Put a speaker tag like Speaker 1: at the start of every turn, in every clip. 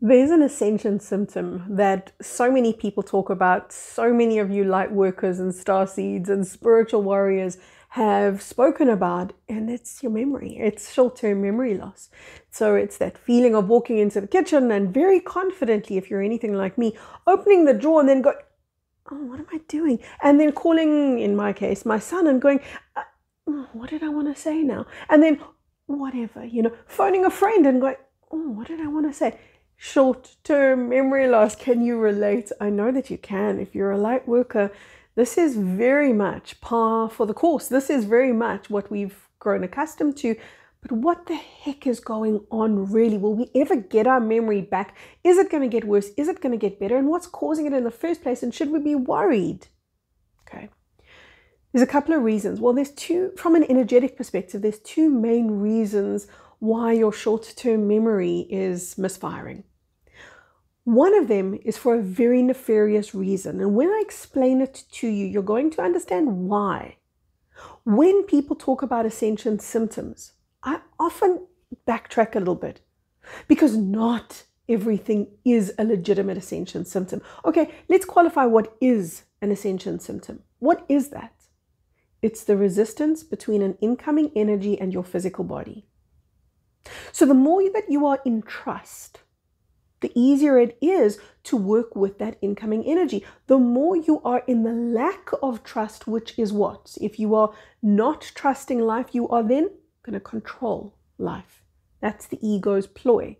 Speaker 1: There's an ascension symptom that so many people talk about. So many of you light workers and star seeds and spiritual warriors have spoken about, and it's your memory. It's short term memory loss. So it's that feeling of walking into the kitchen and very confidently, if you're anything like me, opening the drawer and then go, Oh, what am I doing? And then calling, in my case, my son and going, uh, What did I want to say now? And then, whatever, you know, phoning a friend and going, Oh, what did I want to say? Short term memory loss. Can you relate? I know that you can. If you're a light worker, this is very much par for the course. This is very much what we've grown accustomed to. But what the heck is going on really? Will we ever get our memory back? Is it going to get worse? Is it going to get better? And what's causing it in the first place? And should we be worried? Okay. There's a couple of reasons. Well, there's two, from an energetic perspective, there's two main reasons why your short term memory is misfiring. One of them is for a very nefarious reason. And when I explain it to you, you're going to understand why. When people talk about ascension symptoms, I often backtrack a little bit because not everything is a legitimate ascension symptom. Okay, let's qualify what is an ascension symptom. What is that? It's the resistance between an incoming energy and your physical body. So the more that you are in trust, the easier it is to work with that incoming energy. The more you are in the lack of trust, which is what? If you are not trusting life, you are then going to control life. That's the ego's ploy.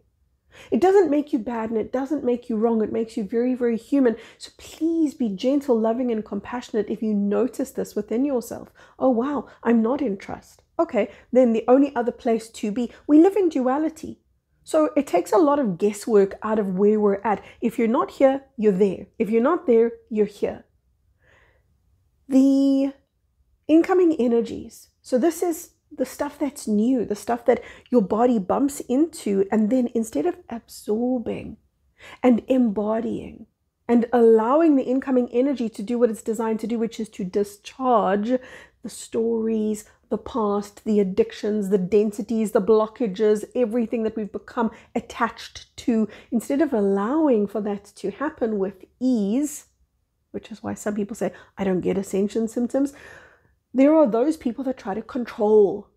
Speaker 1: It doesn't make you bad and it doesn't make you wrong. It makes you very, very human. So please be gentle, loving, and compassionate if you notice this within yourself. Oh, wow, I'm not in trust. Okay, then the only other place to be, we live in duality. So it takes a lot of guesswork out of where we're at. If you're not here, you're there. If you're not there, you're here. The incoming energies. So this is the stuff that's new, the stuff that your body bumps into, and then instead of absorbing and embodying and allowing the incoming energy to do what it's designed to do, which is to discharge the stories, the past, the addictions, the densities, the blockages, everything that we've become attached to, instead of allowing for that to happen with ease, which is why some people say, I don't get ascension symptoms, there are those people that try to control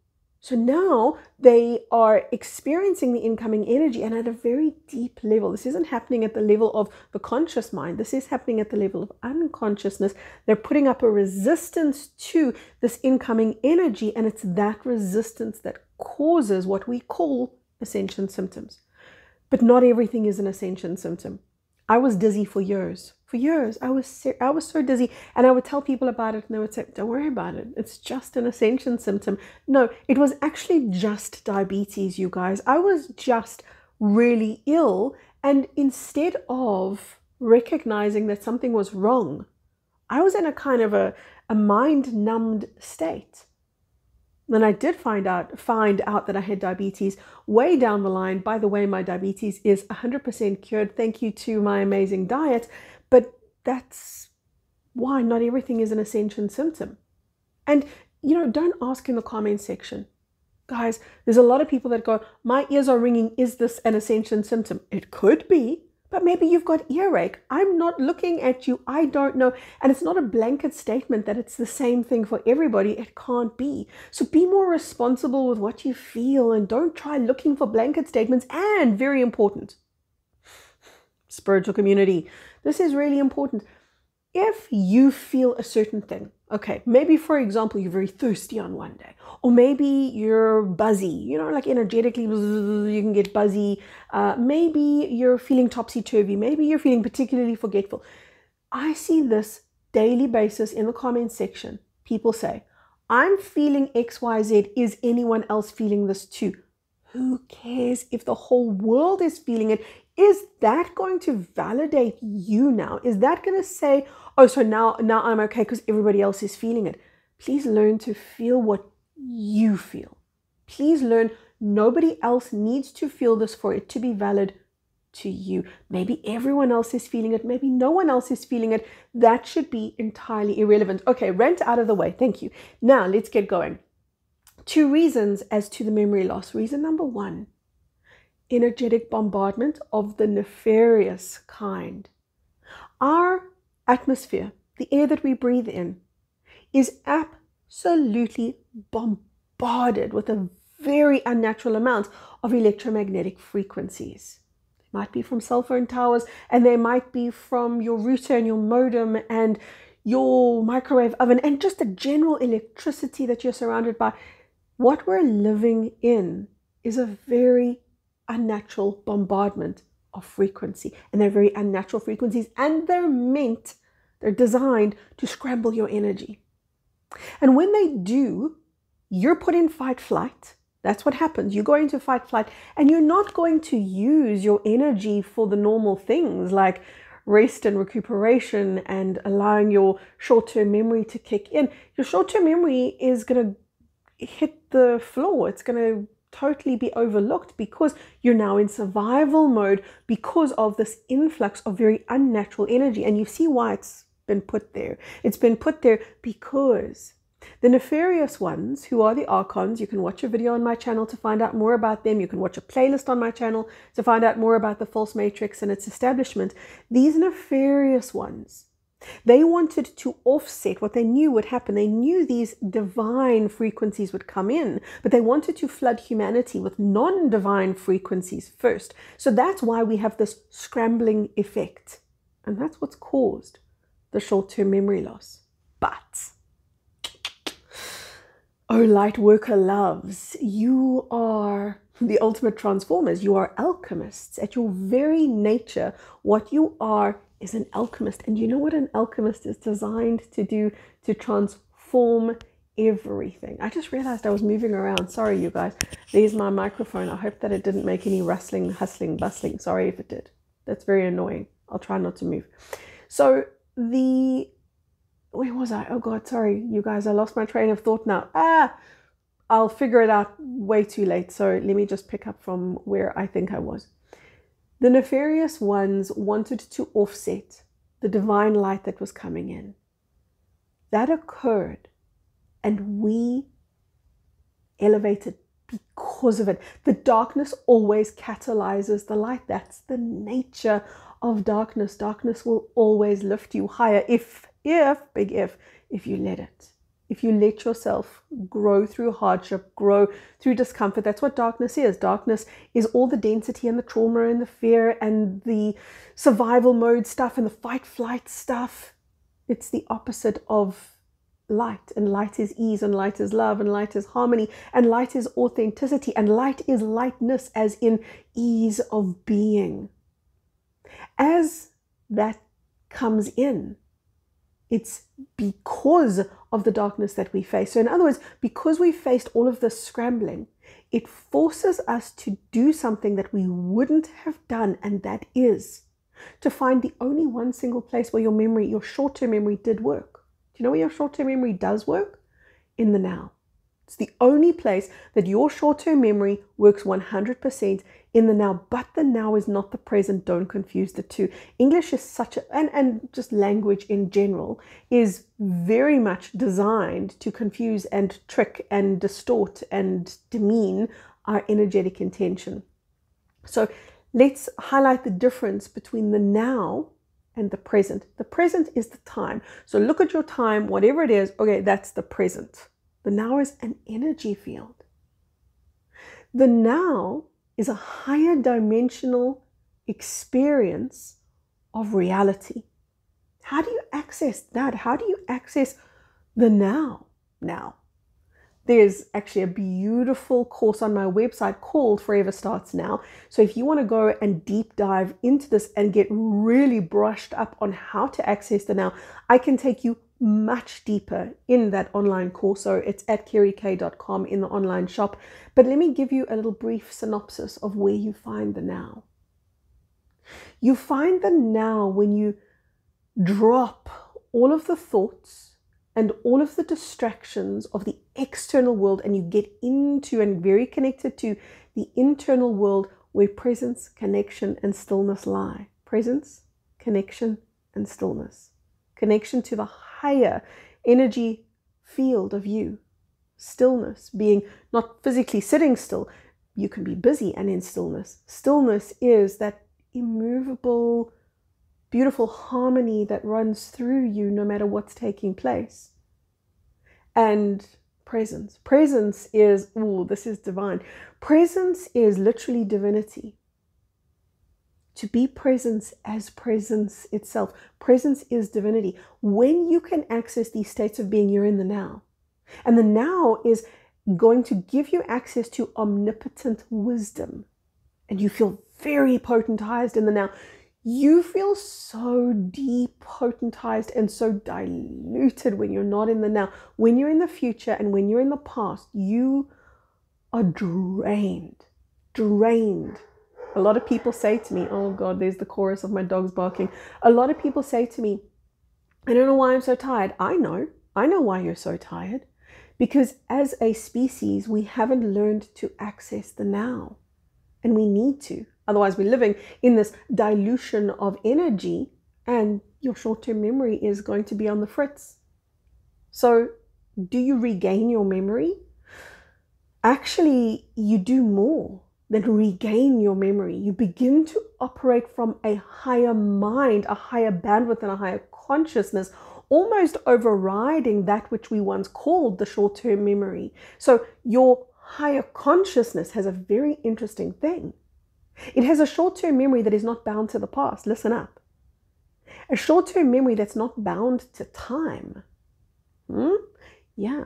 Speaker 1: so now they are experiencing the incoming energy and at a very deep level. This isn't happening at the level of the conscious mind, this is happening at the level of unconsciousness. They're putting up a resistance to this incoming energy, and it's that resistance that causes what we call ascension symptoms. But not everything is an ascension symptom. I was dizzy for years. For years, I was I was so dizzy, and I would tell people about it, and they would say, "Don't worry about it. It's just an ascension symptom." No, it was actually just diabetes, you guys. I was just really ill, and instead of recognizing that something was wrong, I was in a kind of a, a mind numbed state. Then I did find out find out that I had diabetes way down the line. By the way, my diabetes is 100% cured. Thank you to my amazing diet. But that's why not everything is an ascension symptom. And you know, don't ask in the comment section. Guys, there's a lot of people that go, "My ears are ringing. Is this an ascension symptom?" It could be. But maybe you've got earache. I'm not looking at you. I don't know. And it's not a blanket statement that it's the same thing for everybody. It can't be. So be more responsible with what you feel and don't try looking for blanket statements. And very important, spiritual community. This is really important. If you feel a certain thing, okay, maybe for example, you're very thirsty on one day, or maybe you're buzzy, you know, like energetically, you can get buzzy. Uh, maybe you're feeling topsy turvy. Maybe you're feeling particularly forgetful. I see this daily basis in the comment section. People say, I'm feeling XYZ. Is anyone else feeling this too? Who cares if the whole world is feeling it? Is that going to validate you now? Is that going to say, oh, so now, now I'm okay because everybody else is feeling it? Please learn to feel what you feel. Please learn nobody else needs to feel this for it to be valid to you. Maybe everyone else is feeling it, maybe no one else is feeling it. That should be entirely irrelevant. Okay, rent out of the way. Thank you. Now let's get going. Two reasons as to the memory loss. Reason number one energetic bombardment of the nefarious kind. Our atmosphere, the air that we breathe in, is absolutely bombarded with a very unnatural amount of electromagnetic frequencies. They might be from cell phone towers, and they might be from your router and your modem and your microwave oven, and just the general electricity that you're surrounded by. What we're living in is a very unnatural bombardment of frequency, and they're very unnatural frequencies, and they're meant, they're designed to scramble your energy. And when they do, you're put in fight flight. That's what happens. You go into fight flight, and you're not going to use your energy for the normal things like rest and recuperation and allowing your short term memory to kick in. Your short term memory is going to hit the floor. It's going to totally be overlooked because you're now in survival mode because of this influx of very unnatural energy. And you see why it's been put there. It's been put there because the nefarious ones, who are the archons, you can watch a video on my channel to find out more about them. You can watch a playlist on my channel to find out more about the false matrix and its establishment. These nefarious ones they wanted to offset what they knew would happen. They knew these divine frequencies would come in, but they wanted to flood humanity with non divine frequencies first. So that's why we have this scrambling effect. And that's what's caused the short term memory loss. But, oh, light worker loves, you are the ultimate transformers. You are alchemists. At your very nature, what you are is an alchemist. And you know what an alchemist is designed to do? To transform everything. I just realized I was moving around. Sorry, you guys. There's my microphone. I hope that it didn't make any rustling, hustling, bustling. Sorry if it did. That's very annoying. I'll try not to move. So the where was I? Oh God, sorry, you guys. I lost my train of thought now. Ah, I'll figure it out way too late. So let me just pick up from where I think I was. The nefarious ones wanted to offset the divine light that was coming in. That occurred, and we elevated because of it. The darkness always catalyzes the light. That's the nature of darkness. Darkness will always lift you higher if, if, big if, if you let it if you let yourself grow through hardship, grow through discomfort, that's what darkness is. Darkness is all the density and the trauma and the fear and the survival mode stuff and the fight flight stuff. It's the opposite of light, and light is ease, and light is love, and light is harmony, and light is authenticity, and light is lightness, as in ease of being. As that comes in, it's because of the darkness that we face. So, in other words, because we faced all of this scrambling, it forces us to do something that we wouldn't have done, and that is to find the only one single place where your memory, your short term memory, did work. Do you know where your short term memory does work? In the now. It's the only place that your short term memory works 100% in the now, but the now is not the present. Don't confuse the two. English is such a, and, and just language in general is very much designed to confuse and trick and distort and demean our energetic intention. So let's highlight the difference between the now and the present. The present is the time. So look at your time, whatever it is, okay, that's the present. The now is an energy field. The now is a higher dimensional experience of reality. How do you access that? How do you access the now? Now, there's actually a beautiful course on my website called Forever Starts Now. So, if you want to go and deep dive into this and get really brushed up on how to access the now, I can take you much deeper in that online course. So it's at kerryk.com in the online shop. But let me give you a little brief synopsis of where you find the now. You find the now when you drop all of the thoughts and all of the distractions of the external world and you get into and very connected to the internal world where presence, connection, and stillness lie. Presence, connection, and stillness. Connection to the higher energy field of you. Stillness, being not physically sitting still, you can be busy and in stillness. Stillness is that immovable, beautiful harmony that runs through you no matter what's taking place. And presence. Presence is, oh, this is divine. Presence is literally divinity. To be presence as presence itself. Presence is divinity. When you can access these states of being, you're in the now. And the now is going to give you access to omnipotent wisdom. And you feel very potentized in the now. You feel so depotentized and so diluted when you're not in the now. When you're in the future and when you're in the past, you are drained. Drained. A lot of people say to me, Oh God, there's the chorus of my dogs barking. A lot of people say to me, I don't know why I'm so tired. I know. I know why you're so tired. Because as a species, we haven't learned to access the now. And we need to. Otherwise, we're living in this dilution of energy, and your short term memory is going to be on the fritz. So, do you regain your memory? Actually, you do more than regain your memory. You begin to operate from a higher mind, a higher bandwidth, and a higher consciousness almost overriding that which we once called the short term memory. So, your higher consciousness has a very interesting thing. It has a short term memory that is not bound to the past. Listen up. A short term memory that's not bound to time. Hmm? Yeah.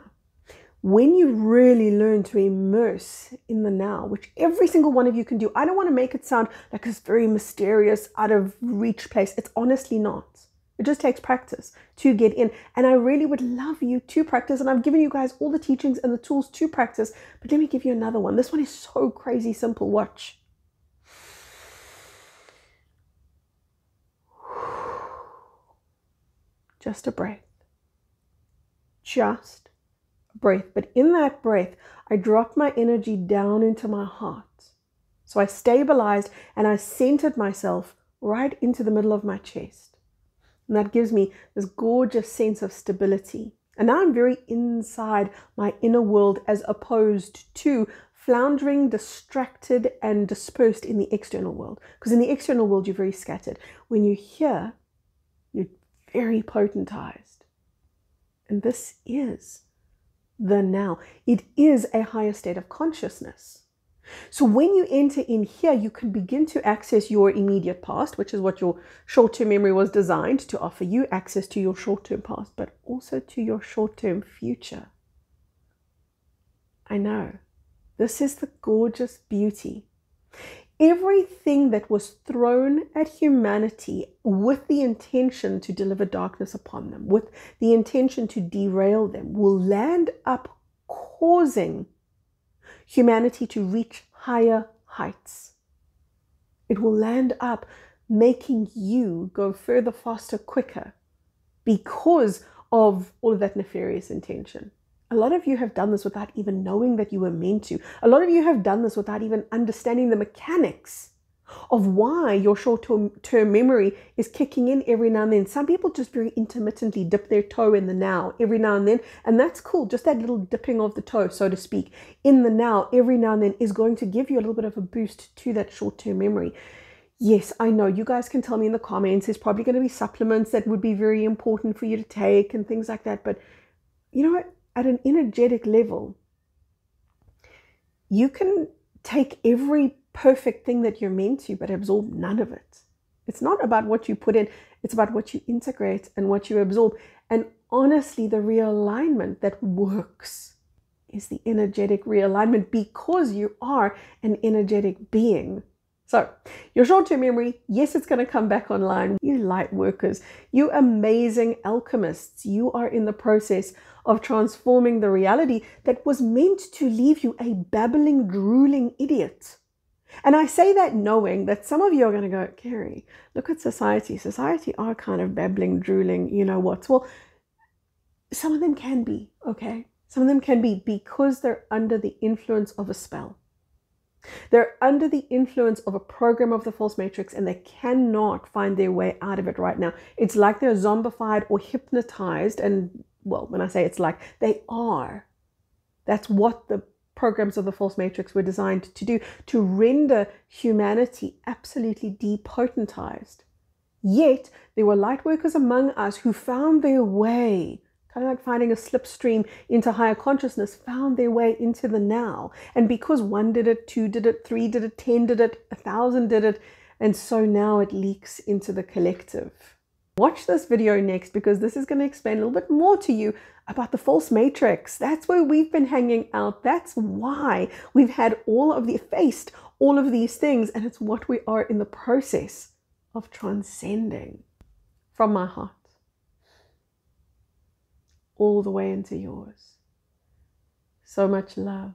Speaker 1: When you really learn to immerse in the now, which every single one of you can do, I don't want to make it sound like this very mysterious, out of reach place. It's honestly not. It just takes practice to get in. And I really would love you to practice. And I've given you guys all the teachings and the tools to practice. But let me give you another one. This one is so crazy simple. Watch. Just a breath. Just breath. But in that breath, I drop my energy down into my heart. So I stabilized and I centered myself right into the middle of my chest. And that gives me this gorgeous sense of stability. And now I'm very inside my inner world as opposed to floundering, distracted, and dispersed in the external world. Because in the external world, you're very scattered. When you're here, you're very potentized. And this is the now. It is a higher state of consciousness. So when you enter in here, you can begin to access your immediate past, which is what your short-term memory was designed to offer you access to your short-term past, but also to your short-term future. I know. This is the gorgeous beauty. Everything that was thrown at humanity with the intention to deliver darkness upon them, with the intention to derail them, will land up causing humanity to reach higher heights. It will land up making you go further, faster, quicker because of all of that nefarious intention. A lot of you have done this without even knowing that you were meant to. A lot of you have done this without even understanding the mechanics of why your short term memory is kicking in every now and then. Some people just very intermittently dip their toe in the now every now and then, and that's cool. Just that little dipping of the toe, so to speak, in the now every now and then is going to give you a little bit of a boost to that short term memory. Yes, I know you guys can tell me in the comments there's probably going to be supplements that would be very important for you to take and things like that, but you know what? At an energetic level, you can take every perfect thing that you're meant to, but absorb none of it. It's not about what you put in, it's about what you integrate and what you absorb. And honestly, the realignment that works is the energetic realignment because you are an energetic being. So, your short term memory, yes, it's going to come back online. You light workers, you amazing alchemists, you are in the process of transforming the reality that was meant to leave you a babbling, drooling idiot. And I say that knowing that some of you are going to go, Kerry, look at society. Society are kind of babbling, drooling, you know what? Well, some of them can be, okay? Some of them can be because they're under the influence of a spell. They're under the influence of a program of the false matrix and they cannot find their way out of it right now. It's like they're zombified or hypnotized. And well, when I say it's like, they are. That's what the programs of the false matrix were designed to do to render humanity absolutely depotentized. Yet there were light workers among us who found their way, kind of like finding a slipstream into higher consciousness, found their way into the now. And because one did it, two did it, three did it, ten did it, a thousand did it, and so now it leaks into the collective. Watch this video next because this is going to explain a little bit more to you about the false matrix. That's where we've been hanging out. That's why we've had all of the faced all of these things, and it's what we are in the process of transcending from my heart all the way into yours. So much love.